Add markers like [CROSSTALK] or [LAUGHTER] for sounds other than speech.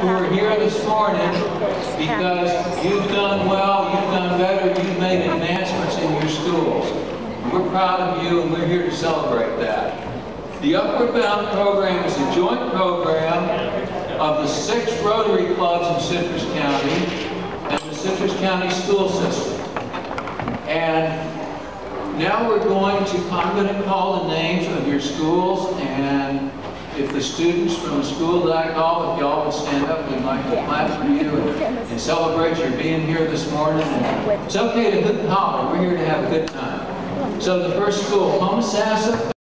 who are here this morning because you've done well, you've done better, you've made advancements in your schools. We're proud of you and we're here to celebrate that. The Upward Bound program is a joint program of the six Rotary clubs in Citrus County and the Citrus County School System. And now we're going to, I'm going to call the names of your schools, and if the students from the school that I call, if y'all would stand up, we'd like to clap for you and, [LAUGHS] and celebrate your being here this morning. And it's okay to hoot and holler. We're here to have a good time. So the first school, Homosassa